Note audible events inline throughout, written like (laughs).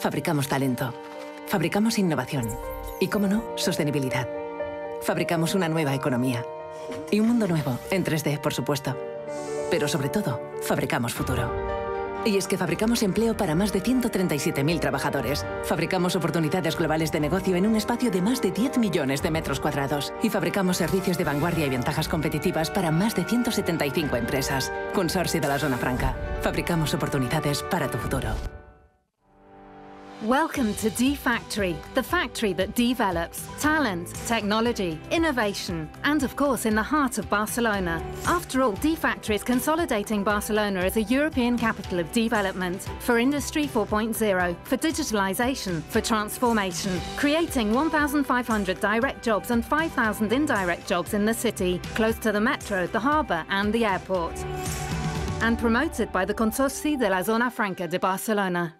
fabricamos talento, fabricamos innovación y, cómo no, sostenibilidad. Fabricamos una nueva economía y un mundo nuevo, en 3D, por supuesto. Pero sobre todo, fabricamos futuro. Y es que fabricamos empleo para más de 137.000 trabajadores. Fabricamos oportunidades globales de negocio en un espacio de más de 10 millones de metros cuadrados. Y fabricamos servicios de vanguardia y ventajas competitivas para más de 175 empresas. Consorcio de la Zona Franca. Fabricamos oportunidades para tu futuro. Welcome to D Factory, the factory that develops talent, technology, innovation, and of course in the heart of Barcelona. After all, D Factory is consolidating Barcelona as a European capital of development for Industry 4.0, for digitalization, for transformation, creating 1,500 direct jobs and 5,000 indirect jobs in the city, close to the metro, the harbour, and the airport. And promoted by the Consorci de la Zona Franca de Barcelona.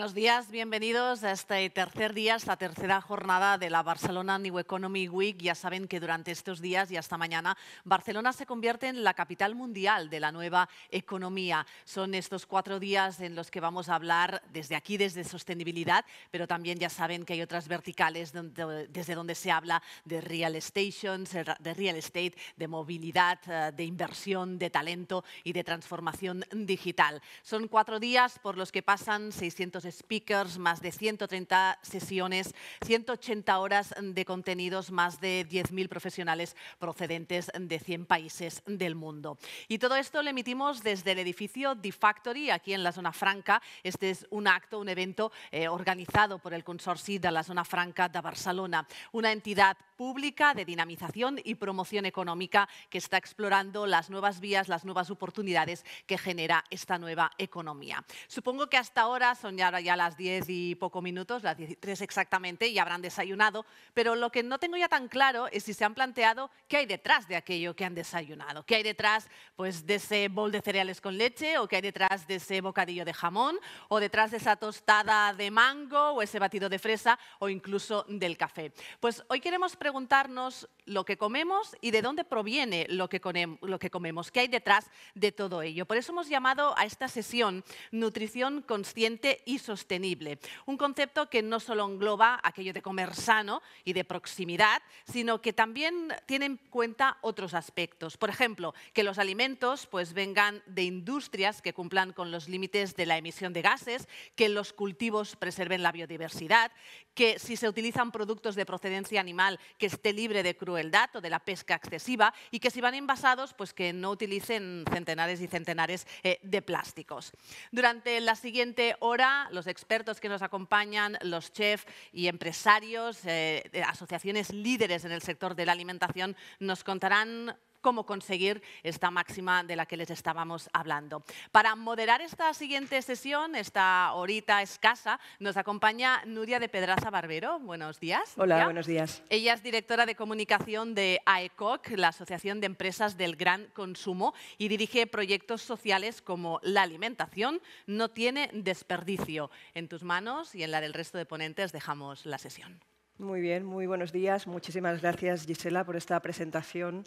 Buenos días, bienvenidos a este tercer día, esta tercera jornada de la Barcelona New Economy Week. Ya saben que durante estos días y hasta mañana Barcelona se convierte en la capital mundial de la nueva economía. Son estos cuatro días en los que vamos a hablar desde aquí, desde sostenibilidad, pero también ya saben que hay otras verticales donde- desde donde se habla de real stations, de real estate, de movilidad, eh, de inversión, de talento y de transformación digital. Son cuatro días por los que pasan 600 speakers, más de 130 sesiones, 180 horas de contenidos, más de 10.000 profesionales procedentes de 100 países del mundo. Y todo esto lo emitimos desde el edificio The Factory, aquí en la Zona Franca. Este es un acto, un evento eh, organizado por el Consorci de la Zona Franca de Barcelona, una entidad pública de dinamización y promoción económica que está explorando las nuevas vías, las nuevas oportunidades que genera esta nueva economía. Supongo que hasta ahora son ya, ya las 10 y poco minutos, las 13 exactamente, y habrán desayunado, pero lo que no tengo ya tan claro es si se han planteado qué hay detrás de aquello que han desayunado, qué hay detrás pues, de ese bol de cereales con leche o qué hay detrás de ese bocadillo de jamón o detrás de esa tostada de mango o ese batido de fresa o incluso del café. Pues hoy queremos preguntarnos lo que comemos y de dónde proviene lo que, lo que comemos, qué hay detrás de todo ello. Por eso hemos llamado a esta sesión Nutrición consciente y sostenible, un concepto que no solo engloba aquello de comer sano y de proximidad, sino que también tiene en cuenta otros aspectos. Por ejemplo, que los alimentos pues, vengan de industrias que cumplan con los límites de la emisión de gases, que los cultivos preserven la biodiversidad, que si se utilizan productos de procedencia animal que esté libre de crueldad o de la pesca excesiva y que si van envasados pues que no utilicen centenares y centenares eh, de plásticos. Durante la siguiente hora los expertos que nos acompañan, los chefs y empresarios, eh, asociaciones líderes en el sector de la alimentación nos contarán cómo conseguir esta máxima de la que les estábamos hablando. Para moderar esta siguiente sesión, esta horita escasa, nos acompaña Nuria de Pedraza Barbero. Buenos días. Hola, buenos días. Ella es directora de comunicación de AECOC, la Asociación de Empresas del Gran Consumo, y dirige proyectos sociales como la alimentación no tiene desperdicio. En tus manos y en la del resto de ponentes dejamos la sesión. Muy bien, muy buenos días. Muchísimas gracias, Gisela, por esta presentación.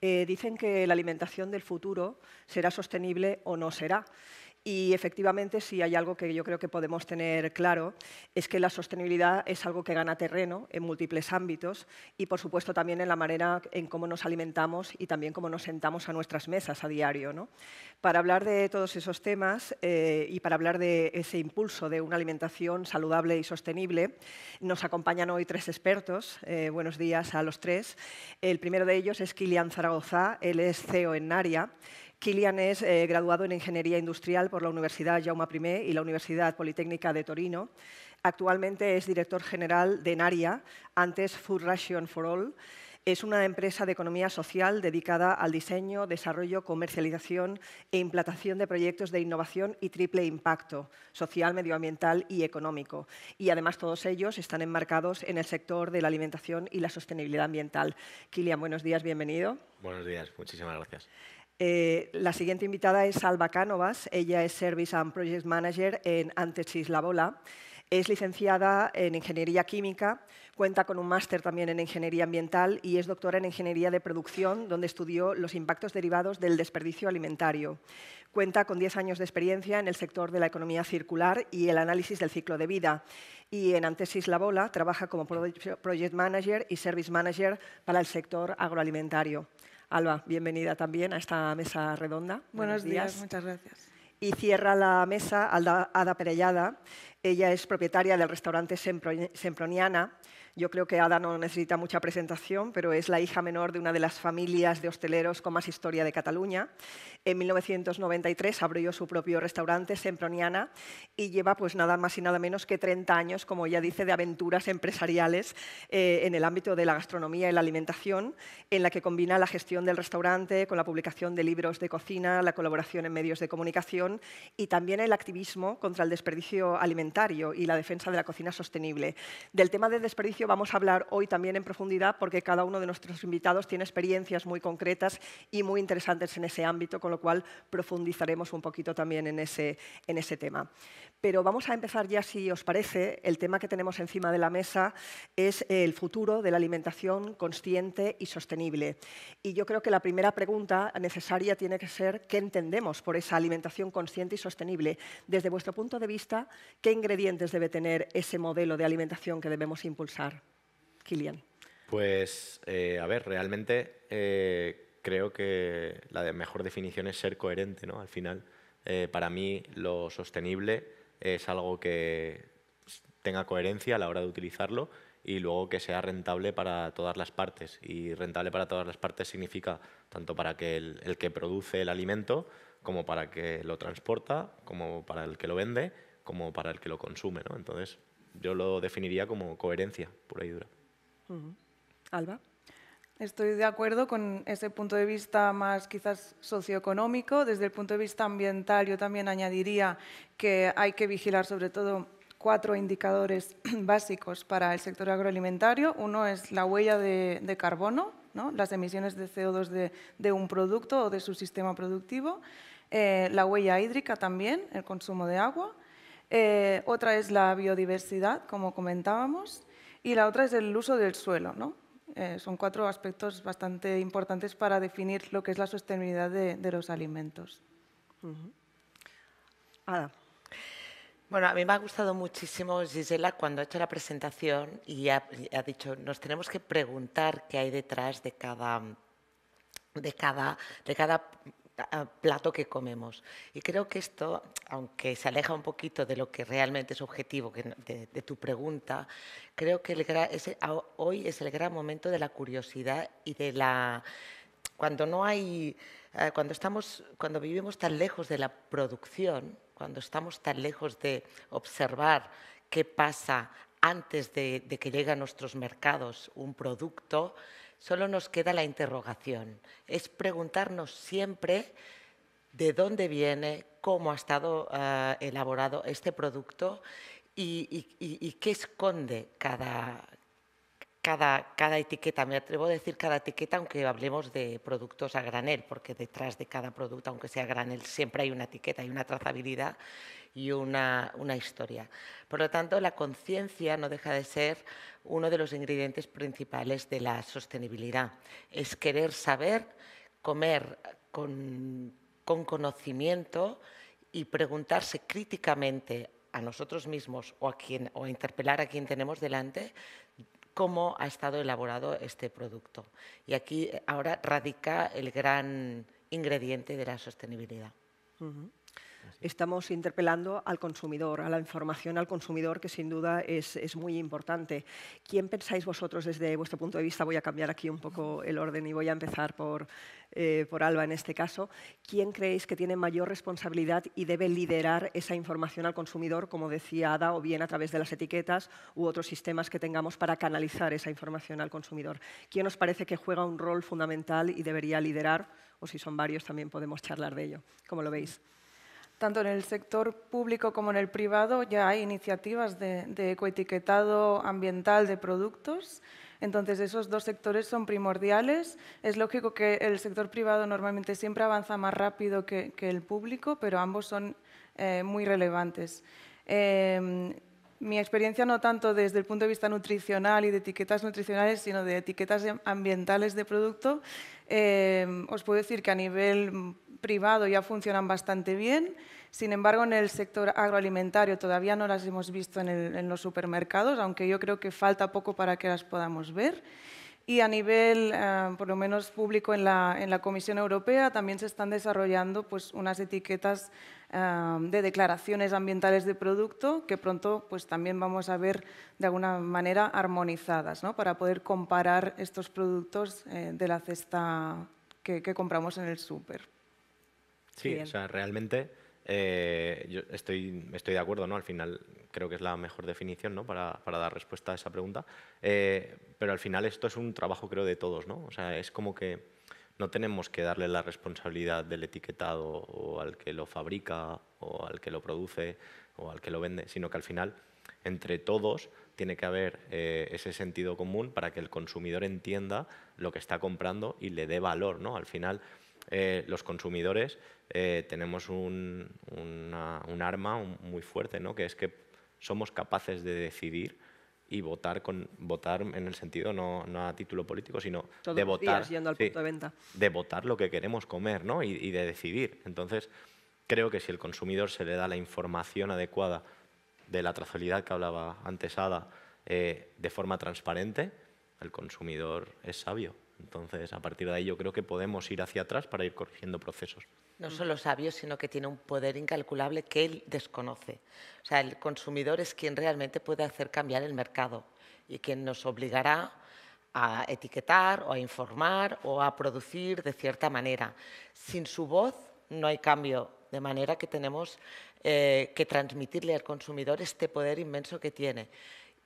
Eh, dicen que la alimentación del futuro será sostenible o no será. Y efectivamente, si hay algo que yo creo que podemos tener claro, es que la sostenibilidad es algo que gana terreno en múltiples ámbitos y, por supuesto, también en la manera en cómo nos alimentamos y también cómo nos sentamos a nuestras mesas a diario. ¿no? Para hablar de todos esos temas eh, y para hablar de ese impulso de una alimentación saludable y sostenible, nos acompañan hoy tres expertos. Eh, buenos días a los tres. El primero de ellos es Kilian Zaragoza, él es CEO en Naria. Kilian es eh, graduado en Ingeniería Industrial por la Universidad Jaume I y la Universidad Politécnica de Torino. Actualmente es director general de Naria, antes Food Ration for All. Es una empresa de economía social dedicada al diseño, desarrollo, comercialización e implantación de proyectos de innovación y triple impacto social, medioambiental y económico. Y además todos ellos están enmarcados en el sector de la alimentación y la sostenibilidad ambiental. Kilian, buenos días, bienvenido. Buenos días, muchísimas gracias. Eh, la siguiente invitada es Alba Cánovas. Ella es Service and Project Manager en Antechis Labola. Es licenciada en Ingeniería Química, cuenta con un máster también en Ingeniería Ambiental y es doctora en Ingeniería de Producción, donde estudió los impactos derivados del desperdicio alimentario. Cuenta con 10 años de experiencia en el sector de la economía circular y el análisis del ciclo de vida. Y en Antesis Labola trabaja como Project Manager y Service Manager para el sector agroalimentario. Alba, bienvenida también a esta mesa redonda. Buenos, días. muchas gracias. Y cierra la mesa Ada Perellada. Ella es propietaria del restaurante Semproniana yo creo que Ada no necesita mucha presentación, pero es la hija menor de una de las familias de hosteleros con más historia de Cataluña. En 1993 abrió su propio restaurante, Semproniana, y lleva pues nada más y nada menos que 30 años, como ella dice, de aventuras empresariales eh, en el ámbito de la gastronomía y la alimentación, en la que combina la gestión del restaurante con la publicación de libros de cocina, la colaboración en medios de comunicación y también el activismo contra el desperdicio alimentario y la defensa de la cocina sostenible. Del tema del desperdicio vamos a hablar hoy también en profundidad porque cada uno de nuestros invitados tiene experiencias muy concretas y muy interesantes en ese ámbito, con lo cual profundizaremos un poquito también en ese, en ese tema. Pero vamos a empezar ya, si os parece. El tema que tenemos encima de la mesa es el futuro de la alimentación consciente y sostenible. Y yo creo que la primera pregunta necesaria tiene que ser qué entendemos por esa alimentación consciente y sostenible. Desde vuestro punto de vista, ¿qué ingredientes debe tener ese modelo de alimentación que debemos impulsar? Kilian. Pues, eh, a ver, realmente eh, creo que la mejor definición es ser coherente, ¿no? Al final, eh, para mí, lo sostenible es algo que tenga coherencia a la hora de utilizarlo y luego que sea rentable para todas las partes. Y rentable para todas las partes significa tanto para que el, que produce el alimento, como para que lo transporta, como para el que lo vende, como para el que lo consume. ¿no? Entonces, yo lo definiría como coherencia pura y dura. Alba. Estoy de acuerdo con ese punto de vista más quizás socioeconómico. Desde el punto de vista ambiental, yo también añadiría que hay que vigilar sobre todo cuatro indicadores (clears throat) básicos para el sector agroalimentario. Uno es la huella de, carbono, las emisiones de CO2 de, un producto o de su sistema productivo. Eh, la huella hídrica también, el consumo de agua. Eh, otra es la biodiversidad, como comentábamos. Y la otra es el uso del suelo, ¿no? Eh, son cuatro aspectos bastante importantes para definir lo que es la sostenibilidad de, los alimentos. Bueno, a mí me ha gustado muchísimo Gisela cuando ha hecho la presentación y ha, dicho, nos tenemos que preguntar qué hay detrás de cada, de cada, de cada plato que comemos. Y creo que esto, aunque se aleja un poquito de lo que realmente es objetivo de, tu pregunta, creo que hoy es el gran momento de la curiosidad y de la... Cuando no hay... Eh, cuando, estamos, cuando vivimos tan lejos de la producción, cuando estamos tan lejos de observar qué pasa antes de, de que llegue a nuestros mercados un producto, solo nos queda la interrogación. Es preguntarnos siempre de dónde viene, cómo ha estado eh, elaborado este producto y, qué esconde cada, cada, cada, etiqueta. Me atrevo a decir cada etiqueta, aunque hablemos de productos a granel, porque detrás de cada producto, aunque sea granel, siempre hay una etiqueta, hay una trazabilidad y una, una historia. Por lo tanto, la conciencia no deja de ser uno de los ingredientes principales de la sostenibilidad. Es querer saber comer con, con conocimiento y preguntarse críticamente a nosotros mismos o a, quien, o interpelar a quien tenemos delante cómo ha estado elaborado este producto. Y aquí ahora radica el gran ingrediente de la sostenibilidad estamos interpelando al consumidor, a la información al consumidor, que sin duda es, muy importante. ¿Quién pensáis vosotros desde vuestro punto de vista? Voy a cambiar aquí un poco el orden y voy a empezar por, eh, por Alba en este caso. ¿Quién creéis que tiene mayor responsabilidad y debe liderar esa información al consumidor, como decía Ada, o bien a través de las etiquetas u otros sistemas que tengamos para canalizar esa información al consumidor? ¿Quién os parece que juega un rol fundamental y debería liderar? O si son varios, también podemos charlar de ello. ¿Cómo lo veis? Tanto en el sector público como en el privado ya hay iniciativas de, ecoetiquetado ambiental de productos. Entonces, esos dos sectores son primordiales. Es lógico que el sector privado normalmente siempre avanza más rápido que, el público, pero ambos son eh, muy relevantes. Em, mi experiencia no tanto desde el punto de vista nutricional y de etiquetas nutricionales, sino de etiquetas ambientales de producto, em, os puedo decir que a nivel privado ya funcionan bastante bien. Sin embargo, en el sector agroalimentario todavía no las hemos visto en, los supermercados, aunque yo creo que falta poco para que las podamos ver. Y a nivel, eh, por lo menos público, en la, Comisión Europea también se están desarrollando pues, unas etiquetas eh, de declaraciones ambientales de producto que pronto pues, también vamos a ver de alguna manera armonizadas ¿no? para poder comparar estos productos eh, de la cesta que, que compramos en el súper. Sí, o sea, realmente eh, yo estoy, estoy de acuerdo, ¿no? Al final creo que es la mejor definición, ¿no? Para, para dar respuesta a esa pregunta. Eh, pero al final esto es un trabajo, creo, de todos, ¿no? O sea, es como que no tenemos que darle la responsabilidad del etiquetado o al que lo fabrica o al que lo produce o al que lo vende, sino que al final entre todos tiene que haber eh, ese sentido común para que el consumidor entienda lo que está comprando y le dé valor, ¿no? Al final eh, los consumidores eh, tenemos un, arma muy fuerte, ¿no? que es que somos capaces de decidir y votar con votar en el sentido no, a título político, sino de votar, de, votar lo que queremos comer ¿no? y, de decidir. Entonces, creo que si el consumidor se le da la información adecuada de la trazabilidad que hablaba antes Ada eh, de forma transparente, el consumidor es sabio. Entonces, a partir de ahí yo creo que podemos ir hacia atrás para ir corrigiendo procesos. No solo sabio, sino que tiene un poder incalculable que él desconoce. O sea, el consumidor es quien realmente puede hacer cambiar el mercado y quien nos obligará a etiquetar o a informar o a producir de cierta manera. Sin su voz no hay cambio, de manera que tenemos eh, que transmitirle al consumidor este poder inmenso que tiene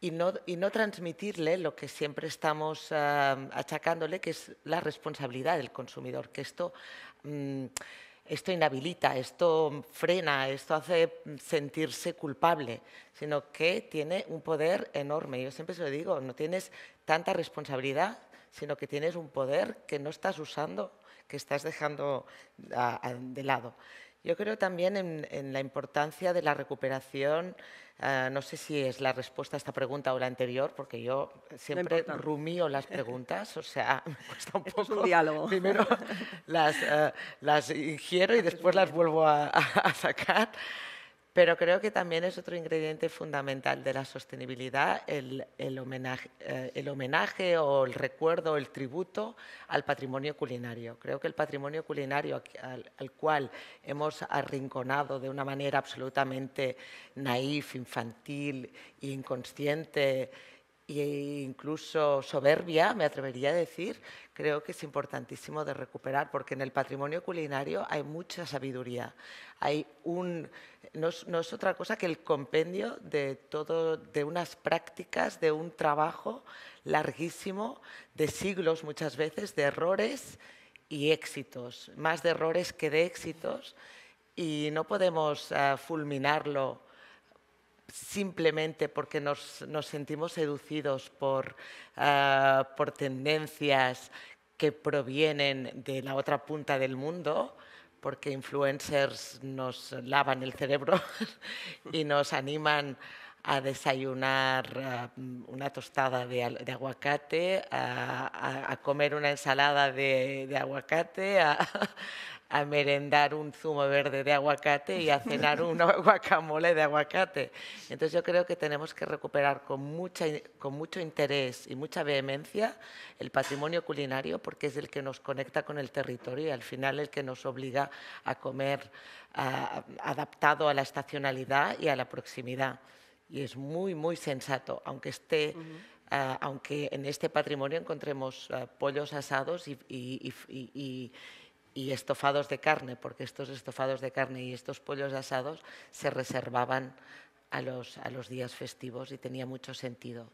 y no, y no transmitirle lo que siempre estamos achacándole, que es la responsabilidad del consumidor, que esto, mm, esto inhabilita, esto frena, esto hace sentirse culpable, sino que tiene un poder enorme. Yo siempre se lo digo, no tienes tanta responsabilidad, sino que tienes un poder que no estás usando, que estás dejando de lado. Yo creo también en, la importancia de la recuperación. Eh, no sé si es la respuesta a esta pregunta o la anterior, porque yo siempre rumío las preguntas, o sea, (laughs) me cuesta un (laughs) poco. Es un diálogo. (laughs) Primero las, eh, las ingiero y después las vuelvo a sacar. Pero creo que también es otro ingrediente fundamental de la sostenibilidad el, homenaje, eh, el homenaje, o el recuerdo el tributo al patrimonio culinario. Creo que el patrimonio culinario al, cual hemos arrinconado de una manera absolutamente naif, infantil e inconsciente e incluso soberbia, me atrevería a decir, creo que es importantísimo de recuperar, porque en el patrimonio culinario hay mucha sabiduría. Hay un, no, es, otra cosa que el compendio de, todo, de unas prácticas, de un trabajo larguísimo, de siglos muchas veces, de errores y éxitos, más de errores que de éxitos, y no podemos ah, fulminarlo simplemente porque nos, sentimos seducidos ah, por, tendencias que provienen de la otra punta del mundo, porque influencers nos lavan el cerebro (laughs) y nos animan a desayunar ah, una tostada de, aguacate, a, comer una ensalada de, de aguacate, a, a merendar un zumo verde de aguacate y a cenar un (laughs) guacamole de aguacate. Entonces yo creo que tenemos que recuperar con, mucha, con mucho interés y mucha vehemencia el patrimonio culinario porque es el que nos conecta con el territorio y al final el que nos obliga a comer adaptado a la estacionalidad y a la proximidad. Y es muy, muy sensato, aunque esté... aunque en este patrimonio encontremos pollos asados y y estofados de carne, porque estos estofados de carne y estos pollos asados se reservaban a los, a los días festivos y tenía mucho sentido.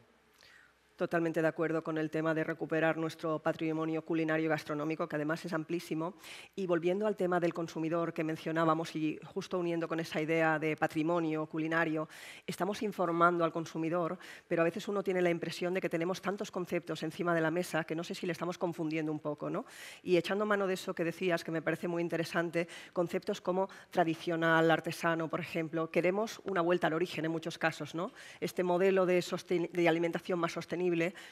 Totalmente de acuerdo con el tema de recuperar nuestro patrimonio culinario y gastronómico, que además es amplísimo. Y volviendo al tema del consumidor que mencionábamos y justo uniendo con esa idea de patrimonio culinario, estamos informando al consumidor, pero a veces uno tiene la impresión de que tenemos tantos conceptos encima de la mesa que no sé si le estamos confundiendo un poco. ¿no? Y echando mano de eso que decías, que me parece muy interesante, conceptos como tradicional, artesano, por ejemplo, queremos una vuelta al origen en muchos casos. ¿no? Este modelo de, de alimentación más sostenible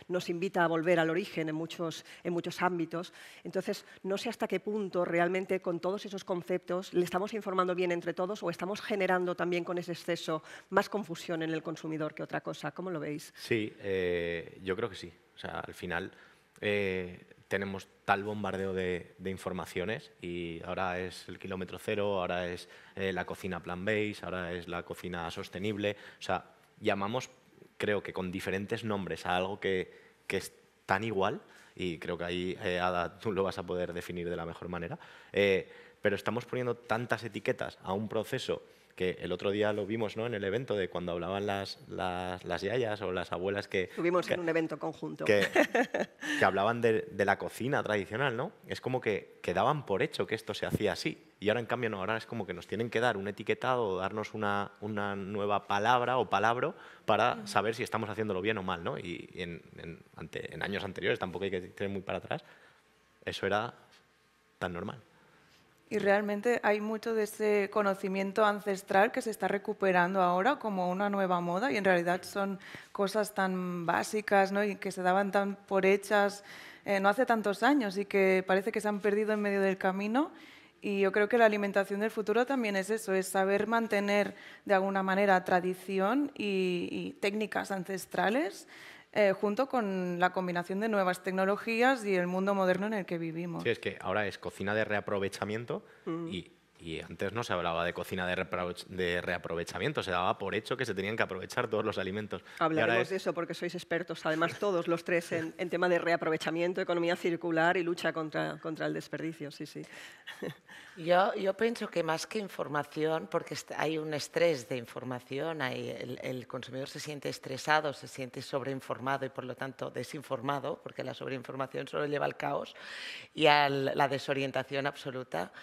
nos invita a volver al origen en muchos, en muchos ámbitos. Entonces, no sé hasta qué punto realmente con todos esos conceptos le estamos informando bien entre todos o estamos generando también con ese exceso más confusión en el consumidor que otra cosa. ¿Cómo lo veis? Sí, eh, yo creo que sí. O sea, al final eh, tenemos tal bombardeo de, informaciones y ahora es el kilómetro cero, ahora es eh, la cocina plan-base, ahora es la cocina sostenible. O sea, llamamos creo que con diferentes nombres a algo que, es tan igual, y creo que ahí, eh, Ada, tú lo vas a poder definir de la mejor manera, eh, pero estamos poniendo tantas etiquetas a un proceso que el otro día lo vimos ¿no? en el evento de cuando hablaban las, las, yayas o las abuelas que... Tuvimos en un evento conjunto. Que, (laughs) que hablaban de, de, la cocina tradicional, ¿no? Es como que, que daban por hecho que esto se hacía así. Y ahora, en cambio, no, ahora es como que nos tienen que dar un etiquetado o darnos una, una nueva palabra o palabra para saber si estamos haciéndolo bien o mal, ¿no? Y, en, en, ante, en años anteriores, tampoco hay que tener muy para atrás, eso era tan normal. Y realmente hay mucho de ese conocimiento ancestral que se está recuperando ahora como una nueva moda y en realidad son cosas tan básicas ¿no? y que se daban tan por hechas eh, no hace tantos años y que parece que se han perdido en medio del camino. Y yo creo que la alimentación del futuro también es eso, es saber mantener de alguna manera tradición y, y técnicas ancestrales eh, junto con la combinación de nuevas tecnologías y el mundo moderno en el que vivimos. Sí, es que ahora es cocina de reaprovechamiento mm. y y antes no se hablaba de cocina de, reaprovechamiento, se daba por hecho que se tenían que aprovechar todos los alimentos. Hablaremos de eso porque sois expertos, además todos los tres, en, tema de reaprovechamiento, economía circular y lucha contra, contra el desperdicio. Sí, sí. Yo, yo pienso que más que información, porque hay un estrés de información, hay, el, consumidor se siente estresado, se siente sobreinformado y por lo tanto desinformado, porque la sobreinformación solo lleva al caos y a la desorientación absoluta.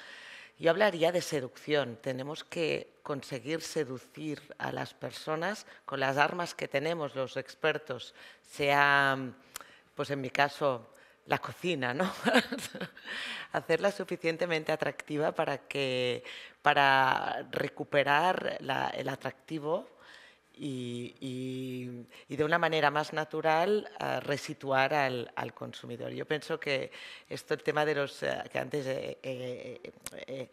Yo hablaría de seducción. Tenemos que conseguir seducir a las personas con las armas que tenemos los expertos, sea, pues en mi caso, la cocina, ¿no? (laughs) Hacerla suficientemente atractiva para, que, para recuperar el atractivo y, de una manera más natural resituar al, consumidor. Yo pienso que esto, el tema de los eh, que antes eh, eh,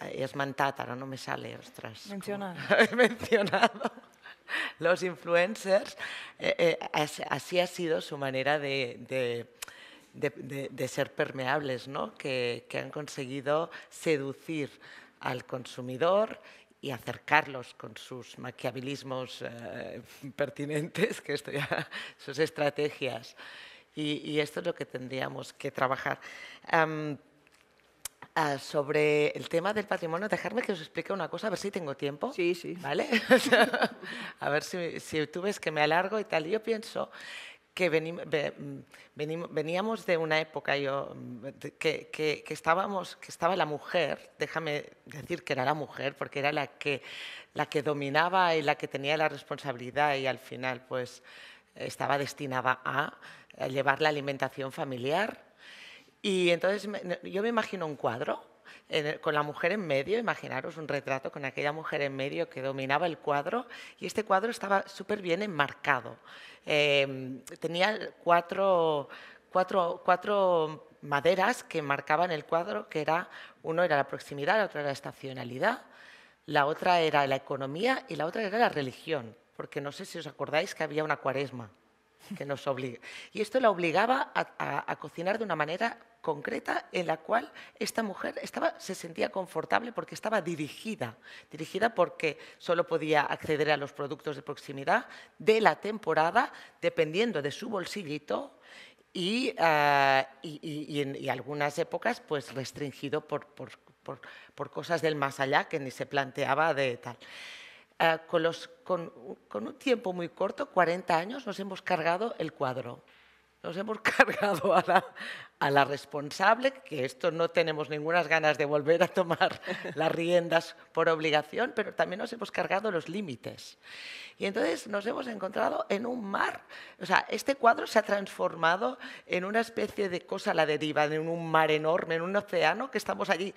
es mantata, ¿no? me sale, ostras. Mencionado. (laughs) mencionado. Los influencers, así ha sido su manera de, de, ser permeables, ¿no? que, que han conseguido seducir al consumidor y acercarlos con sus maquiavilismos eh, pertinentes, que esto ya, (laughs) sus estrategias. Y, y, esto es lo que tendríamos que trabajar. Um, Uh, sobre el tema del patrimonio, dejarme que os explique una cosa, a ver si tengo tiempo. Sí, sí. ¿Vale? (laughs) a ver si, si, tú ves que me alargo y tal. Yo pienso que veníamos de una época yo, que, que, que, estábamos, que estaba la mujer, déjame decir que era la mujer, porque era la que, la que dominaba y la que tenía la responsabilidad y al final pues estaba destinada a, llevar la alimentación familiar. Y entonces yo me imagino un cuadro con la mujer en medio, imaginaros un retrato con aquella mujer en medio que dominaba el cuadro y este cuadro estaba súper bien enmarcado. Eh, tenía cuatro, maderas que marcaban el cuadro, que era, uno era la proximidad, la otra era la estacionalidad, la otra era la economía y la otra era la religión, porque no sé si os acordáis que había una cuaresma que nos obliga. Y esto la obligaba a, cocinar de una manera concreta en la cual esta mujer estaba, se sentía confortable porque estaba dirigida, dirigida porque solo podía acceder a los productos de proximidad de la temporada dependiendo de su bolsillito y, uh, y, y, en algunas épocas pues restringido por, por, por, por, cosas del más allá que ni se planteaba de tal. Uh, con, los, con, con un tiempo muy corto, 40 años, nos hemos cargado el cuadro nos hemos (laughs) cargado a la, a la, responsable, que esto no tenemos ninguna ganas de volver a tomar (laughs) las riendas por obligación, pero también nos hemos cargado los límites. Y entonces nos hemos encontrado en un mar. O sea, este cuadro se ha transformado en una especie de cosa a la deriva, en un mar enorme, en un océano, que estamos allí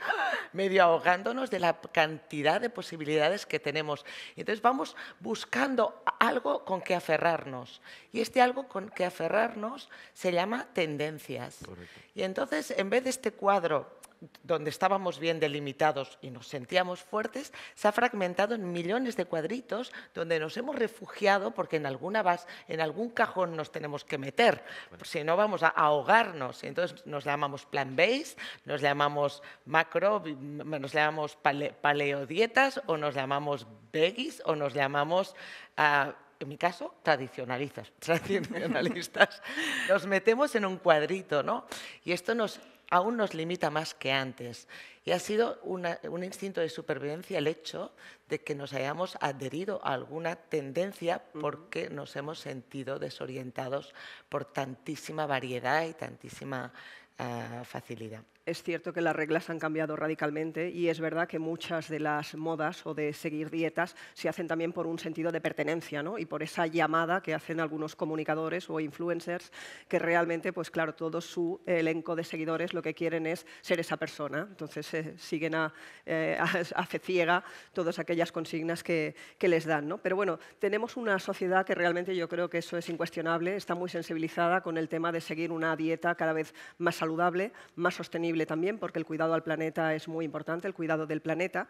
medio ahogándonos de la cantidad de posibilidades que tenemos. Y entonces vamos buscando algo con que aferrarnos. Y este algo con que aferrarnos se llama tendencias. Correcto. Y entonces, en vez de este cuadro donde estábamos bien delimitados y nos sentíamos fuertes, se ha fragmentado en millones de cuadritos donde nos hemos refugiado porque en alguna base, en algún cajón nos tenemos que meter, bueno. si no vamos a ahogarnos. Entonces nos llamamos plan base, nos llamamos macro, nos llamamos pale, paleodietas o nos llamamos veggies o nos llamamos... Uh, en mi caso, tradicionalistas, (laughs) tradicionalistas, nos metemos en un cuadrito, ¿no? Y esto nos, aún nos limita más que antes. Y ha sido una, un instinto de supervivencia el hecho de que nos hayamos adherido a alguna tendencia porque nos hemos sentido desorientados por tantísima variedad y tantísima uh, facilidad es cierto que las reglas han cambiado radicalmente y es verdad que muchas de las modas o de seguir dietas se hacen también por un sentido de pertenencia ¿no? y por esa llamada que hacen algunos comunicadores o influencers que realmente, pues claro, todo su elenco de seguidores lo que quieren es ser esa persona. Entonces eh, siguen a, eh, (laughs) a, fe ciega todas aquellas consignas que, que les dan. ¿no? Pero bueno, tenemos una sociedad que realmente yo creo que eso es incuestionable, está muy sensibilizada con el tema de seguir una dieta cada vez más saludable, más sostenible también, porque el cuidado al planeta es muy importante, el cuidado del planeta,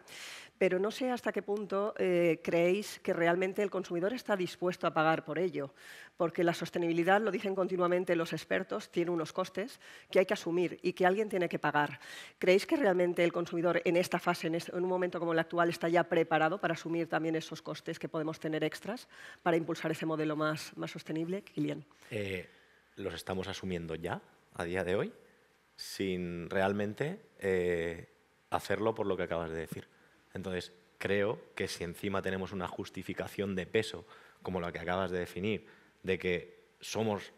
pero no sé hasta qué punto eh, creéis que realmente el consumidor está dispuesto a pagar por ello, porque la sostenibilidad, lo dicen continuamente los expertos, tiene unos costes que hay que asumir y que alguien tiene que pagar. ¿Creéis que realmente el consumidor en esta fase, en, este, en un momento como el actual, está ya preparado para asumir también esos costes que podemos tener extras para impulsar ese modelo más, más sostenible? Kilian. Eh, ¿Los estamos asumiendo ya, a día de hoy? Sin realmente eh, hacerlo por lo que acabas de decir. Entonces, creo que si encima tenemos una justificación de peso, como la que acabas de definir, de que somos,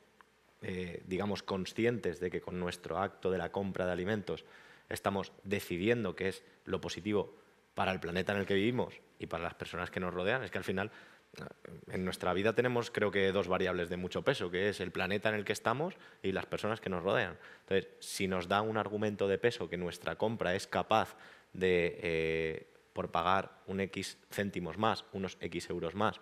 eh, digamos, conscientes de que con nuestro acto de la compra de alimentos estamos decidiendo qué es lo positivo para el planeta en el que vivimos y para las personas que nos rodean, es que al final en nuestra vida tenemos creo que dos variables de mucho peso, que es el planeta en el que estamos y las personas que nos rodean. Entonces, si nos da un argumento de peso que nuestra compra es capaz de, eh, por pagar un X céntimos más, unos X euros más,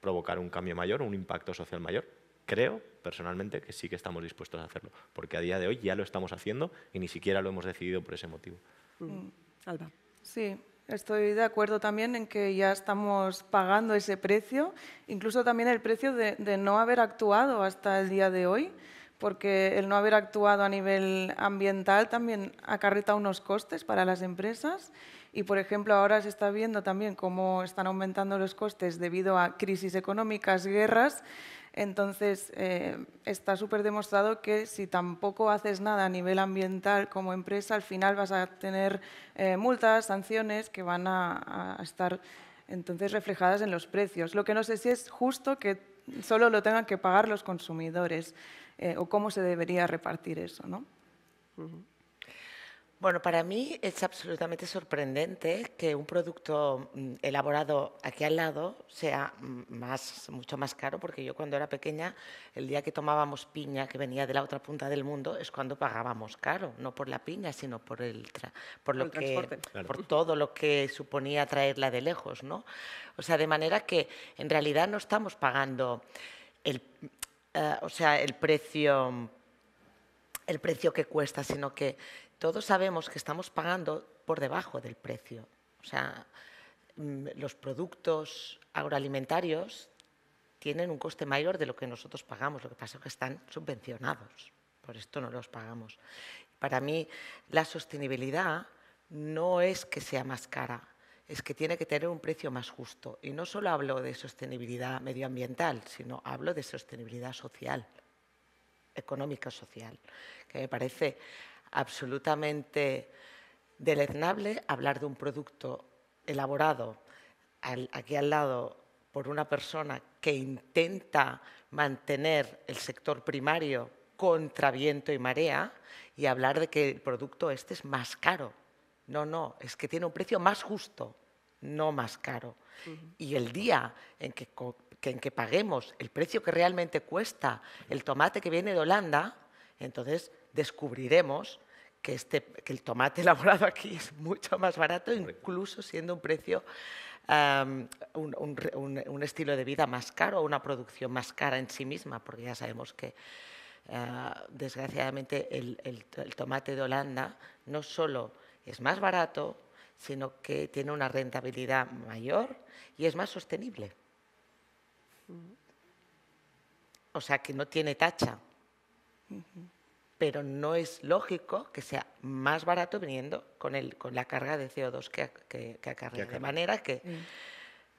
provocar un cambio mayor, un impacto social mayor, creo personalmente que sí que estamos dispuestos a hacerlo, porque a día de hoy ya lo estamos haciendo y ni siquiera lo hemos decidido por ese motivo. Mm. Alba. Sí, Estoy de acuerdo también en que ya estamos pagando ese precio, incluso también el precio de, no haber actuado hasta el día de hoy, porque el no haber actuado a nivel ambiental también acarreta unos costes para las empresas Y, por ejemplo, ahora se está viendo también cómo están aumentando los costes debido a crisis económicas, guerras. Entonces, eh, está súper demostrado que si tampoco haces nada a nivel ambiental como empresa, al final vas a tener eh, multas, sanciones que van a, estar entonces reflejadas en los precios. Lo que no sé si es justo que solo lo tengan que pagar los consumidores eh, o cómo se debería repartir eso, ¿no? Bueno, para mí es absolutamente sorprendente que un producto mm, elaborado aquí al lado sea mm, más, mucho más caro, porque yo cuando era pequeña, el día que tomábamos piña que venía de la otra punta del mundo, es cuando pagábamos caro, no por la piña, sino por el, por lo que, por todo lo que suponía traerla de lejos, ¿no? O sea, de manera que en realidad no estamos pagando el, eh, o sea, el precio el precio que cuesta, sino que todos sabemos que estamos pagando por debajo del precio. O sea, mm, los productos agroalimentarios tienen un coste mayor de lo que nosotros pagamos, lo que pasa es que están subvencionados, por esto no los pagamos. Para mí, la sostenibilidad no es que sea más cara, es que tiene que tener un precio más justo. Y no solo hablo de sostenibilidad medioambiental, sino hablo de sostenibilidad social, económica social, que me parece absolutamente deleznable hablar de un producto elaborado aquí al lado por una persona que intenta mantener el sector primario contra viento y marea y hablar de que el producto este es más caro. No, no, es que tiene un precio más justo, no más caro. Y el día en que, en que paguemos el precio que realmente cuesta el tomate que viene de Holanda, entonces descubriremos que, este, que el tomate (laughs) elaborado aquí es mucho más barato, incluso siendo un precio, un, estilo de vida más caro, una producción más cara en sí misma, porque ya sabemos que ah, desgraciadamente el, tomate de Holanda no solo es más barato, sino que tiene una rentabilidad mayor y es más sostenible. O sea que no tiene tacha pero no es lógico que sea más barato viniendo con, el, con la carga de CO2 que, que, acarrea. De manera que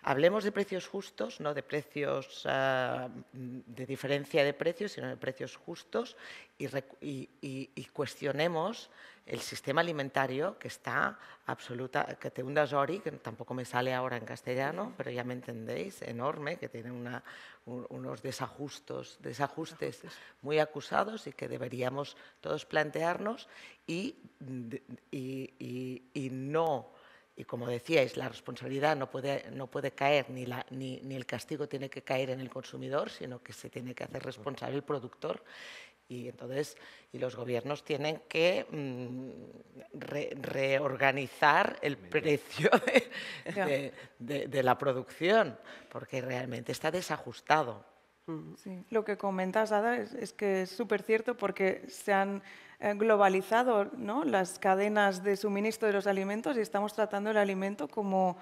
hablemos de precios justos, no de precios ah, de diferencia de precios, sino de precios justos y, y cuestionemos el sistema alimentario que está absoluta, que te un desori, que tampoco me sale ahora en castellano, pero ya me entendéis, enorme, que tiene una, unos desajustos, desajustes muy acusados y que deberíamos todos plantearnos y, y, y, no, y como decíais, la responsabilidad no puede, no puede caer, ni, la, ni, ni el castigo tiene que caer en el consumidor, sino que se tiene que hacer responsable el productor. Y entonces y los gobiernos tienen que mm, reorganizar el precio (laughs) de, la producción, porque realmente está desajustado. Lo que comentas, Ada, es, que es súper cierto porque se han globalizado ¿no? las cadenas de suministro de los alimentos y estamos tratando el alimento como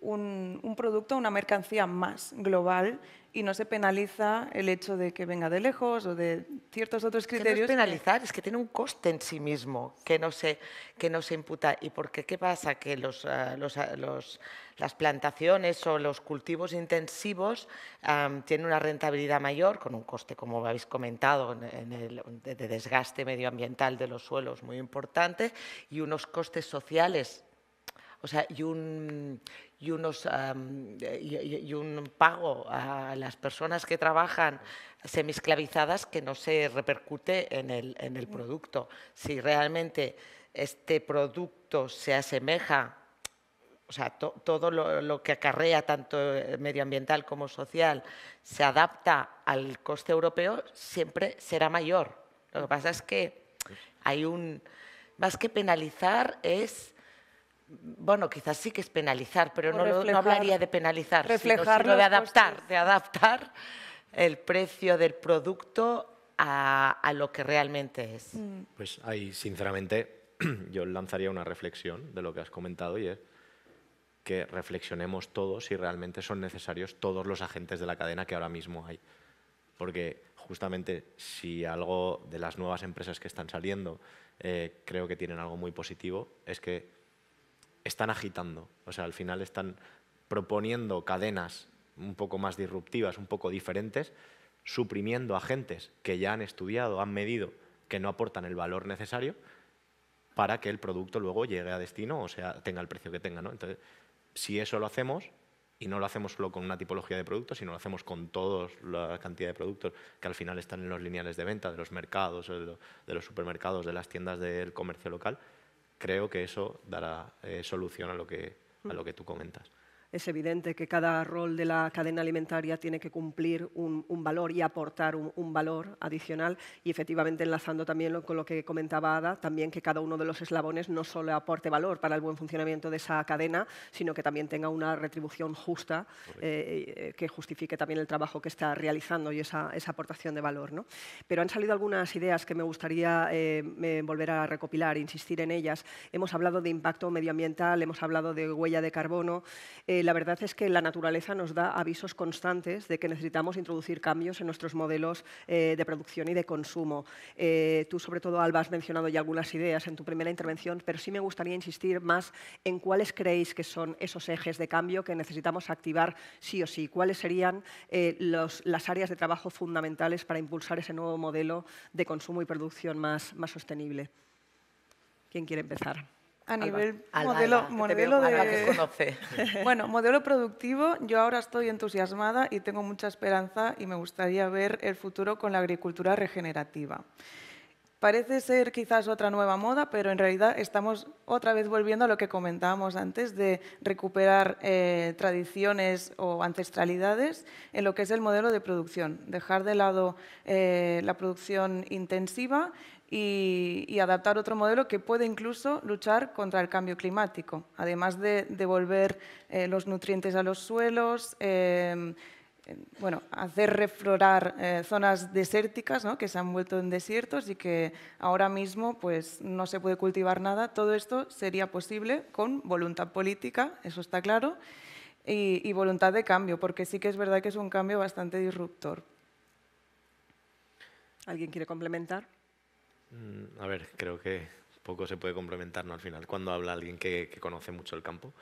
un, un, producto, una mercancía más global y no se penaliza el hecho de que venga de lejos o de ciertos otros criterios. no es penalizar, es que tiene un coste en sí mismo que no se, que no se imputa. ¿Y por qué? ¿Qué pasa? Que los, ah, ah, los, las plantaciones o los cultivos intensivos tienen una rentabilidad mayor con un coste, como habéis comentado, en el, de desgaste medioambiental de los suelos muy importante y unos costes sociales o sea, y un, y, unos, y, un pago a las personas que trabajan semisclavizadas que no se repercute en el, en el producto. Si realmente este producto se asemeja o sea, todo lo, lo, que acarrea tanto medioambiental como social se adapta al coste europeo, siempre será mayor. Lo que pasa es que hay un, más que penalizar, es bueno, quizás sí que es penalizar, pero no, hablaría de penalizar, sino, de adaptar, de adaptar el precio del producto a, lo que realmente es. Mm. Pues ahí, sinceramente, (clears throat) yo lanzaría una reflexión de lo que has comentado y es que reflexionemos todos si realmente son necesarios todos los agentes de la cadena que ahora mismo hay. Porque justamente si algo de las nuevas empresas que están saliendo eh, creo que tienen algo muy positivo, es que están agitando. O sea, al final están proponiendo cadenas un poco más disruptivas, un poco diferentes, suprimiendo agentes que ya han estudiado, han medido, que no aportan el valor necesario para que el producto luego llegue a destino o sea, tenga el precio que tenga. ¿no? Entonces, si eso lo hacemos, y no lo hacemos solo con una tipología de productos, sino lo hacemos con toda la cantidad de productos que al final están en los lineales de venta de los mercados, de los supermercados, de las tiendas del comercio local, creo que eso dará eh, solución a lo que, a lo que tú comentas es evidente que cada rol de la cadena alimentaria tiene que cumplir un, valor y aportar un, valor adicional y efectivamente enlazando también con lo que comentaba Ada, también que cada uno de los eslabones no solo aporte valor para el buen funcionamiento de esa cadena, sino que también tenga una retribución justa eh, eh, que justifique también el trabajo que está realizando y esa, aportación de valor. ¿no? Pero han salido algunas ideas que me gustaría eh, volver a recopilar, insistir en ellas. Hemos hablado de impacto medioambiental, hemos hablado de huella de carbono. Eh, la verdad es que la naturaleza nos da avisos constantes de que necesitamos introducir cambios en nuestros modelos eh, de producción y de consumo. Eh, tú, sobre todo, Alba, has mencionado ya algunas ideas en tu primera intervención, pero sí me gustaría insistir más en cuáles creéis que son esos ejes de cambio que necesitamos activar sí o sí. ¿Cuáles serían las áreas de trabajo fundamentales para impulsar ese nuevo modelo de consumo y producción más, más sostenible? ¿Quién quiere empezar? A nivel modelo, modelo de... (laughs) bueno, modelo productivo, yo ahora estoy entusiasmada y tengo mucha esperanza y me gustaría ver el futuro con la agricultura regenerativa. Parece ser quizás otra nueva moda, pero en realidad estamos otra vez volviendo a lo que comentábamos antes de recuperar eh, tradiciones o ancestralidades en lo que es el modelo de producción, dejar de lado eh, la producción intensiva y, adaptar otro modelo que puede incluso luchar contra el cambio climático, además de devolver eh, los nutrientes a los suelos, em, bueno, hacer reflorar eh, zonas desérticas que se han vuelto en desiertos y que ahora mismo pues, no se puede cultivar nada. Todo esto sería posible con voluntad política, eso está claro, y, y voluntad de cambio, porque sí que es verdad que es un cambio bastante disruptor. ¿Alguien quiere complementar? Mm, a ver, creo que poco se puede complementar ¿no? al final cuando habla alguien que, conoce mucho el campo.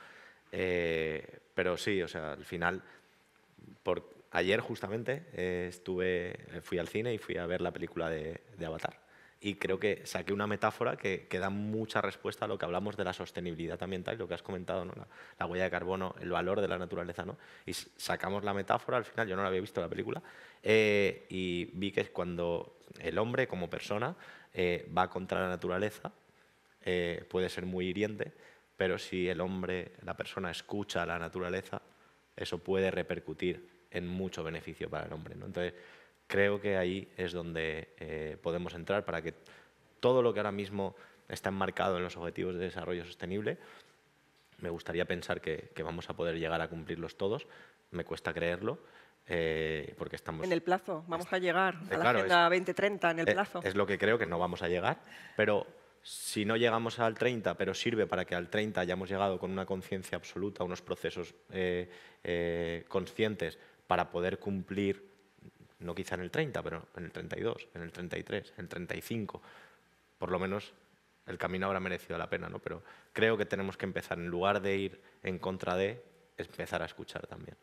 Eh, pero sí, o sea, al final, por, ayer justamente eh, estuve, fui al cine y fui a ver la película de, Avatar. Y creo que saqué una metáfora que, que, da mucha respuesta a lo que hablamos de la sostenibilidad ambiental, lo que has comentado, ¿no? la, huella de carbono, el valor de la naturaleza. ¿no? Y sacamos la metáfora, al final yo no la había visto la película, eh, y vi que cuando el hombre como persona eh, va contra la naturaleza, eh, puede ser muy hiriente, pero si el hombre, la persona escucha a la naturaleza, eso puede repercutir en mucho beneficio para el hombre. Entonces, creo que ahí es donde eh, podemos entrar para que todo lo que ahora mismo está enmarcado en los objetivos de desarrollo sostenible, me gustaría pensar que, vamos a poder llegar a cumplirlos todos, me cuesta creerlo, eh, porque estamos... En el plazo, vamos a llegar a la Agenda 2030 en el plazo. Es, lo que creo que no vamos a llegar, pero si no llegamos al 30, pero sirve para que al 30 hayamos llegado con una conciencia absoluta, unos procesos eh, eh, conscientes para poder cumplir, no quizá en el 30, pero en el 32, en el 33, en el 35, por lo menos el camino habrá merecido la pena, ¿no? Pero creo que tenemos que empezar, en lugar de ir en contra de, empezar a escuchar también.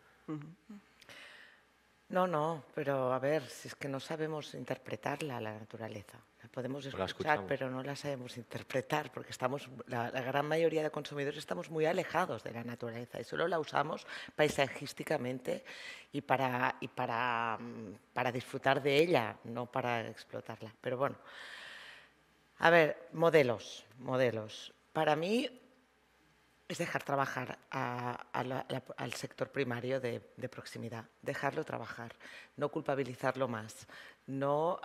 No, no, pero a ver, si es que no sabemos interpretarla, la naturaleza. La podemos escuchar, pero no la sabemos interpretar, porque estamos, la, gran mayoría de consumidores estamos muy alejados de la naturaleza y solo la usamos paisajísticamente y para, y para, mm, para disfrutar de ella, no para explotarla. Pero bueno, a ver, modelos, modelos. Para mí, es dejar trabajar al sector primario de, proximidad, dejarlo trabajar, no culpabilizarlo más, no,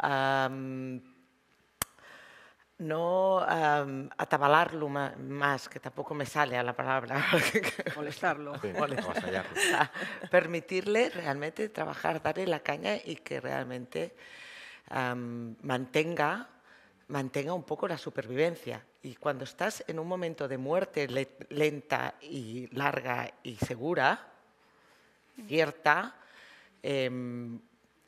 no atabalarlo más, que tampoco me sale a la palabra. (laughs) Molestarlo. (laughs) Permitirle realmente trabajar, darle la caña y que realmente mantenga mantenga un poco la supervivencia. Y cuando estás en un momento de muerte lenta y larga y segura, cierta, em,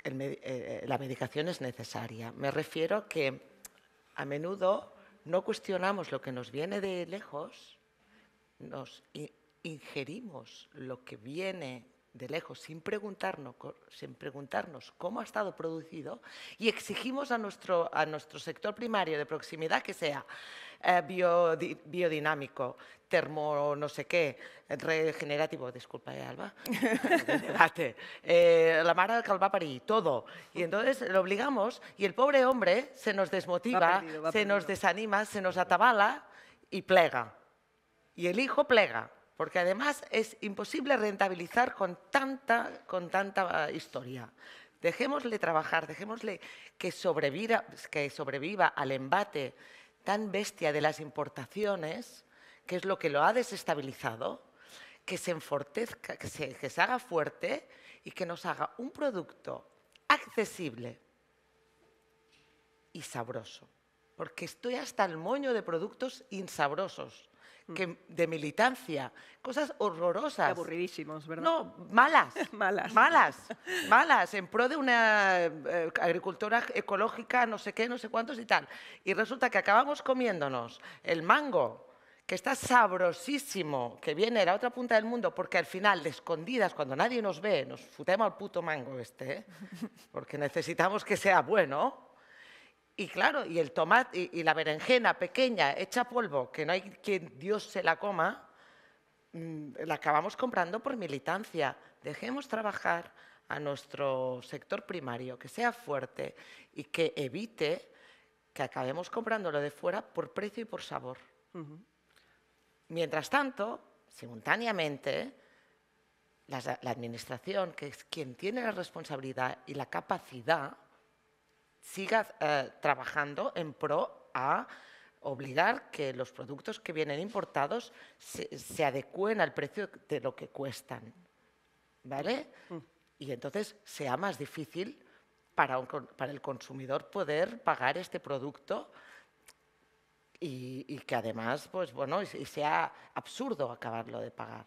eh, la medicación es necesaria. Me refiero que a menudo no cuestionamos lo que nos viene de lejos, nos ingerimos lo que viene de lejos sin preguntarnos, sin preguntarnos cómo ha estado producido y exigimos a nuestro, a nuestro sector primario de proximidad que sea eh, biodinámico, termo no sé qué, regenerativo, disculpa, ¿eh, Alba, (laughs) eh, la mara va a todo. Y entonces lo obligamos y el pobre hombre se nos desmotiva, se nos desanima, se nos atabala y plega. Y el hijo plega porque además es imposible rentabilizar con tanta, con tanta historia. Dejémosle trabajar, dejémosle que sobreviva, que sobreviva al embate tan bestia de las importaciones, que es lo que lo ha desestabilizado, que se enfortezca, que se, que se haga fuerte y que nos haga un producto accesible y sabroso. Porque estoy hasta el moño de productos insabrosos. Que, de militancia, cosas horrorosas. aburridísimos, ¿verdad? No, malas. (laughs) malas. Malas, (laughs) malas, en pro de una eh, agricultura ecológica, no sé qué, no sé cuántos y tal. Y resulta que acabamos comiéndonos el mango, que está sabrosísimo, que viene de la otra punta del mundo, porque al final, de escondidas, cuando nadie nos ve, nos futemos al puto mango este, ¿eh? (laughs) porque necesitamos que sea bueno y claro, y el tomate y, la berenjena pequeña, hecha polvo, que no hay quien Dios se la coma, mm, la acabamos comprando por militancia. Dejemos trabajar a nuestro sector primario, que sea fuerte y que evite que acabemos comprándolo de fuera por precio y por sabor. Mientras tanto, simultáneamente, la Administración, que es quien tiene la responsabilidad y la capacidad, siga eh, trabajando en pro a obligar que los productos que vienen importados se, adecúen al precio de lo que cuestan. ¿Vale? Mm. Y entonces sea más difícil para, para el consumidor poder pagar este producto y, que además, pues bueno, y sea absurdo acabarlo de pagar.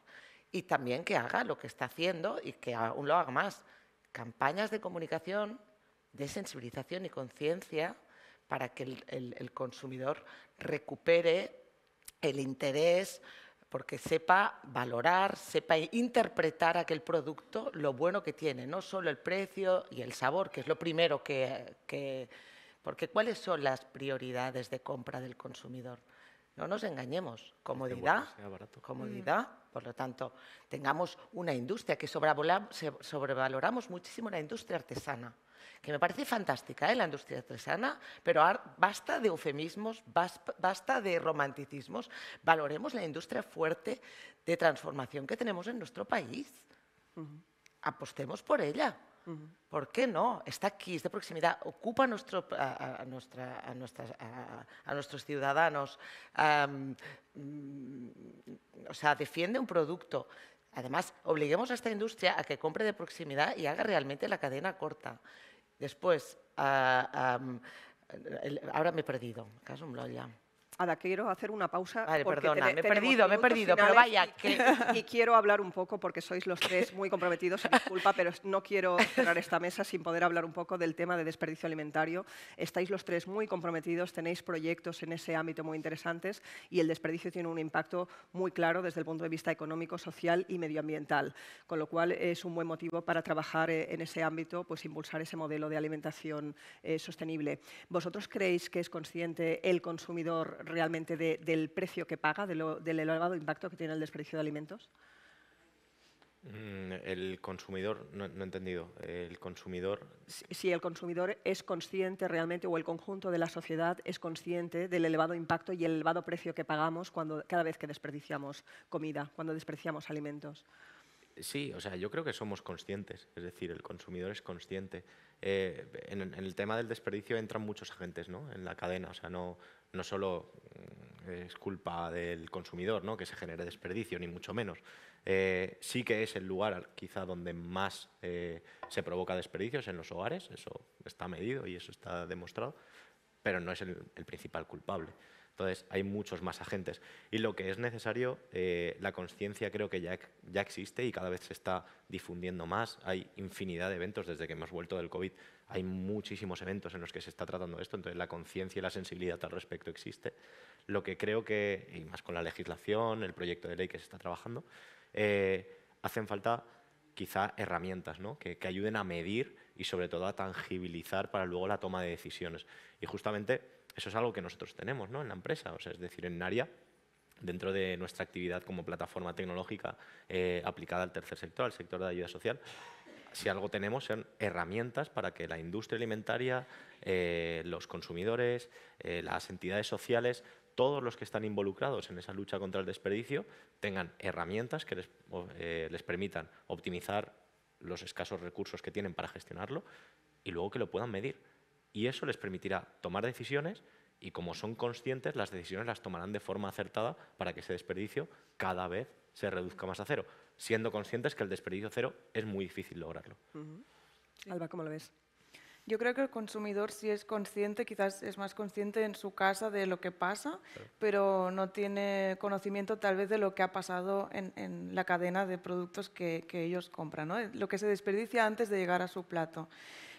Y también que haga lo que está haciendo y que aún lo haga más. Campañas de comunicación de sensibilización y conciencia para que el, consumidor recupere el interés, porque sepa valorar, sepa interpretar aquel producto, lo bueno que tiene, no solo el precio y el sabor, que es lo primero que... que porque ¿cuáles son las prioridades de compra del consumidor? No nos engañemos, comodidad, comodidad, por lo tanto, tengamos una industria que sobrevaloramos muchísimo la industria artesana que me parece fantástica ¿eh? la industria artesana, pero basta de eufemismos, basta de romanticismos, valoremos la industria fuerte de transformación que tenemos en nuestro país. Apostemos por ella. ¿Por qué no? Está aquí, es de proximidad, ocupa a, nuestro, a, nuestra, a, nuestros ciudadanos, mm, o sea, defiende un producto. Además, obliguemos a esta industria a que compre de proximidad y haga realmente la cadena corta. Después, ah, ahora me he perdido, caso. Ada, quiero hacer una pausa. Vale, perdona, me he perdido, me he perdido, pero vaya. (laughs) Y, quiero hablar un poco, porque sois los tres muy comprometidos, disculpa, pero no quiero cerrar esta mesa sin poder hablar un poco del tema de desperdicio alimentario. Estáis los tres muy comprometidos, tenéis proyectos en ese ámbito muy interesantes y el desperdicio tiene un impacto muy claro desde el punto de vista económico, social y medioambiental, con lo cual es un buen motivo para trabajar eh, en ese ámbito, pues impulsar ese modelo de alimentación eh, sostenible. ¿Vosotros creéis que es consciente el consumidor realmente del precio que paga, del elevado impacto que tiene el desperdicio de alimentos? Mm, el consumidor, no, he entendido, el consumidor... Si, el consumidor es consciente realmente, o el conjunto de la sociedad es consciente del elevado impacto y el elevado precio que pagamos cuando, cada vez que desperdiciamos comida, cuando desperdiciamos alimentos. Sí, o sea, yo creo que somos conscientes, es decir, el consumidor es consciente. Eh, en, en, el tema del desperdicio entran muchos agentes ¿no? en la cadena, o sea, no, no solo mm, es culpa del consumidor ¿no? que se genere desperdicio, ni mucho menos. Eh, sí que es el lugar quizá donde más eh, se provoca desperdicios en los hogares, eso está medido y eso está demostrado. pero no es el, principal culpable. Entonces, hay muchos más agentes. Y lo que es necesario, eh, la conciencia creo que ya, ya existe y cada vez se está difundiendo más. Hay infinidad de eventos desde que hemos vuelto del COVID. Hay muchísimos eventos en los que se está tratando esto, entonces la conciencia y la sensibilidad al respecto existe. Lo que creo que, y más con la legislación, el proyecto de ley que se está trabajando, eh, hacen falta quizá herramientas ¿no? que, ayuden a medir y sobre todo a tangibilizar para luego la toma de decisiones. Y justamente eso es algo que nosotros tenemos ¿no? en la empresa, o sea, es decir, en área dentro de nuestra actividad como plataforma tecnológica eh, aplicada al tercer sector, al sector de ayuda social, si algo tenemos son herramientas para que la industria alimentaria, eh, los consumidores, eh, las entidades sociales, todos los que están involucrados en esa lucha contra el desperdicio, tengan herramientas que les, les permitan optimizar los escasos recursos que tienen para gestionarlo y luego que lo puedan medir. Y eso les permitirá tomar decisiones y como son conscientes, las decisiones las tomarán de forma acertada para que ese desperdicio cada vez se reduzca más a cero, siendo conscientes que el desperdicio cero es muy difícil lograrlo. Alba, ¿cómo lo ves? Yo creo que el consumidor sí es consciente, quizás es más consciente en su casa de lo que pasa, pero no tiene conocimiento tal vez de lo que ha pasado en, la cadena de productos que, ellos compran, ¿no? lo que se desperdicia antes de llegar a su plato.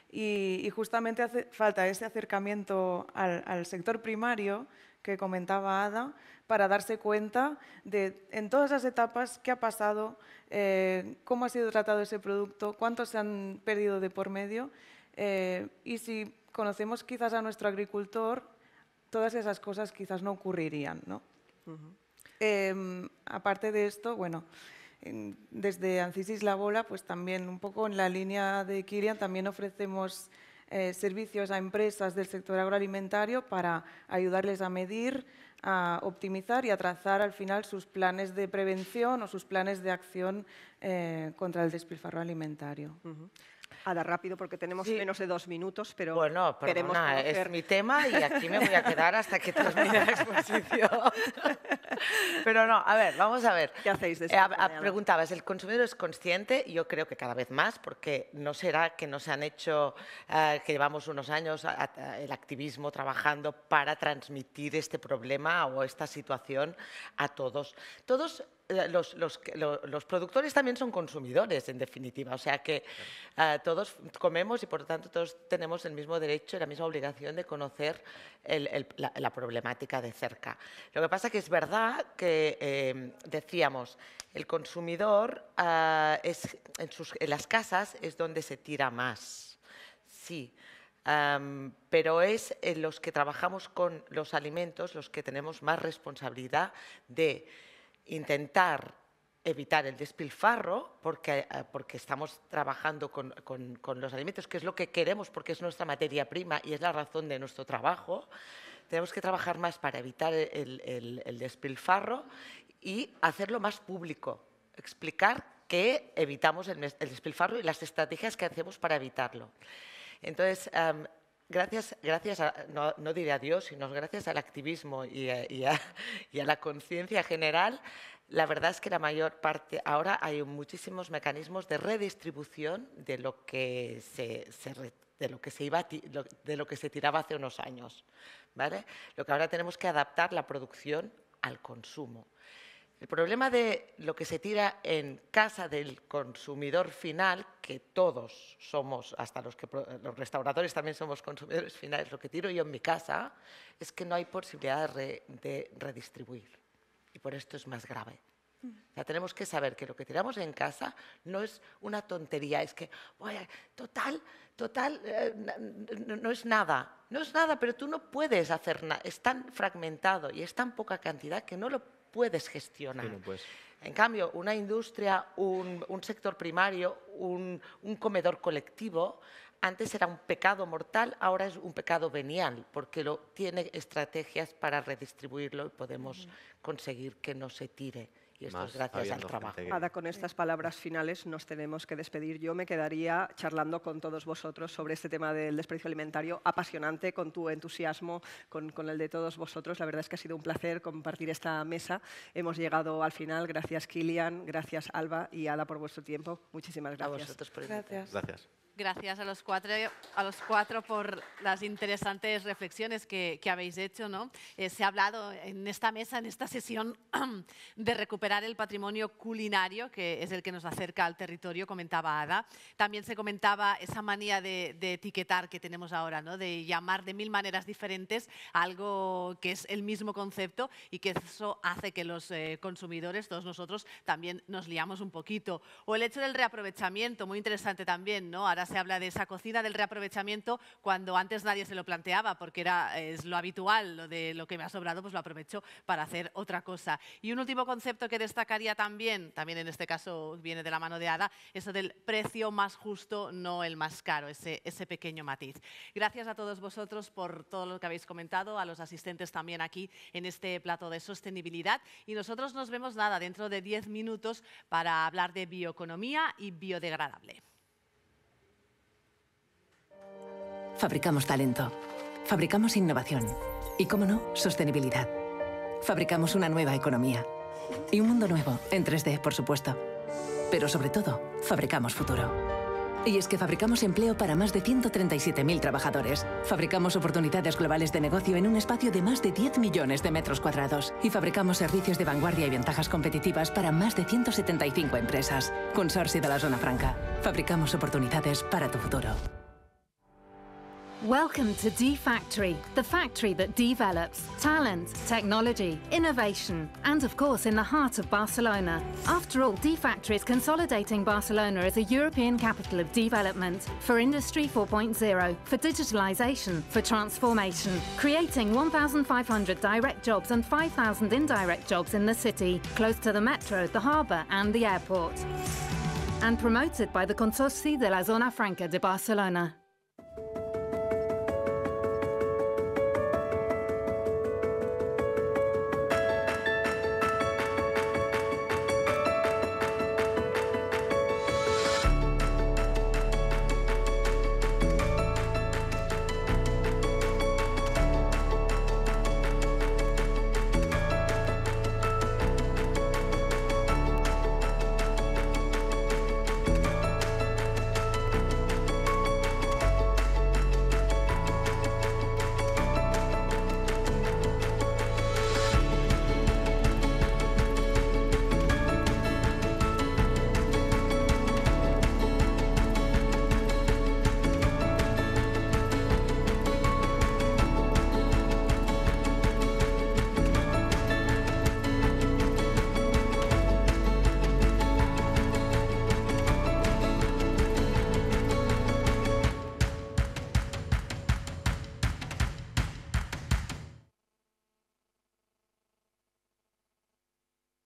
Y, justamente hace falta ese acercamiento al, sector primario que comentaba Ada para darse cuenta de en todas las etapas qué ha pasado, eh, cómo ha sido tratado ese producto, cuántos se han perdido de por medio eh, y si conocemos quizás a nuestro agricultor, todas esas cosas quizás no ocurrirían. ¿no? Em, aparte de esto, bueno, desde Ancisis La Bola, pues también un poco en la línea de Kirian, también ofrecemos eh, servicios a empresas del sector agroalimentario para ayudarles a medir, a optimizar y a trazar al final sus planes de prevención o sus planes de acción eh, contra el despilfarro alimentario. Ada, rápido, porque tenemos menos de dos minutos, pero bueno, queremos es mi tema y aquí me voy a quedar hasta que termine la exposición. (laughs) pero no, a ver, vamos a ver. ¿Qué hacéis eh, Preguntabas, ¿el consumidor es consciente? Yo creo que cada vez más, porque no será que nos han hecho, eh, que llevamos unos años el activismo trabajando para transmitir este problema o esta situación a todos. Todos los, los, los, productores también son consumidores, en definitiva. O sea que eh, todos comemos y, por lo tanto, todos tenemos el mismo derecho y la misma obligación de conocer la, problemática de cerca. Lo que pasa que es verdad que, eh, decíamos, el consumidor es, en, sus, en, las casas es donde se tira más. Sí. pero es en los que trabajamos con los alimentos los que tenemos más responsabilidad de intentar evitar el despilfarro, porque, eh, porque estamos trabajando con, con, los alimentos, que es lo que queremos, porque es nuestra materia prima y es la razón de nuestro trabajo. Tenemos que trabajar más para evitar el, el, despilfarro y hacerlo más público, explicar que evitamos el, despilfarro y las estrategias que hacemos para evitarlo. Entonces, gracias, gracias a, no, no, diré a Dios, sino gracias al activismo y a, y a, (laughs) y a la conciencia general, la verdad es que la mayor parte, ahora hay muchísimos mecanismos de redistribución de lo que se, de lo que se iba de lo que se tiraba hace unos años, ¿vale? Lo que ahora tenemos que adaptar la producción al consumo. El problema de lo que se tira en casa del consumidor final, que todos somos, hasta los, que, los restauradores también somos consumidores finales, lo que tiro yo en mi casa, es que no hay posibilidad de, redistribuir. Y por esto es más grave. tenemos que saber que lo que tiramos en casa no es una tontería, es que, total, total, eh, no, es nada. No es nada, pero tú no puedes hacer nada. Es tan fragmentado y es tan poca cantidad que no lo puedes gestionar. En cambio, una industria, un, sector primario, un, comedor colectivo, antes era un pecado mortal, ahora es un pecado venial, porque lo, tiene estrategias para redistribuirlo y podemos conseguir que no se tire. Y esto es gracias al trabajo. Ada, con estas palabras finales nos tenemos que despedir. Yo me quedaría charlando con todos vosotros sobre este tema del desprecio alimentario, apasionante, con tu entusiasmo, con, con, el de todos vosotros. La verdad es que ha sido un placer compartir esta mesa. Hemos llegado al final. Gracias, Kilian. Gracias, Alba y Ada, por vuestro tiempo. Muchísimas gracias. A vosotros por Gracias. Gracias. Gracias a los cuatro, a los cuatro por las interesantes reflexiones que, habéis hecho. ¿no? Eh, se ha hablado en esta mesa, en esta sesión, (clears throat) de recuperar el patrimonio culinario, que es el que nos acerca al territorio, comentaba Ada. También se comentaba esa manía de, etiquetar que tenemos ahora, ¿no? de llamar de mil maneras diferentes algo que es el mismo concepto y que eso hace que los eh, consumidores, todos nosotros, también nos liamos un poquito. O el hecho del reaprovechamiento, muy interesante también. ¿no? Ahora se habla de esa cocina del reaprovechamiento cuando antes nadie se lo planteaba porque era, es lo habitual, lo de lo que me ha sobrado pues lo aprovecho para hacer otra cosa. Y un último concepto que destacaría también, también en este caso viene de la mano de Ada, eso del precio más justo, no el más caro, ese, ese pequeño matiz. Gracias a todos vosotros por todo lo que habéis comentado, a los asistentes también aquí en este plato de sostenibilidad y nosotros nos vemos nada dentro de 10 minutos para hablar de bioeconomía y biodegradable. Fabricamos talento. Fabricamos innovación. Y, cómo no, sostenibilidad. Fabricamos una nueva economía. Y un mundo nuevo, en 3D, por supuesto. Pero sobre todo, fabricamos futuro. Y es que fabricamos empleo para más de 137.000 trabajadores. Fabricamos oportunidades globales de negocio en un espacio de más de 10 millones de metros cuadrados. Y fabricamos servicios de vanguardia y ventajas competitivas para más de 175 empresas. Consorcio de la Zona Franca. Fabricamos oportunidades para tu futuro. Welcome to D Factory, the factory that develops talent, technology, innovation, and of course in the heart of Barcelona. After all, D Factory is consolidating Barcelona as a European capital of development for Industry 4.0, for digitalisation, for transformation, creating 1,500 direct jobs and 5,000 indirect jobs in the city, close to the metro, the harbour, and the airport. And promoted by the Consorci de la Zona Franca de Barcelona.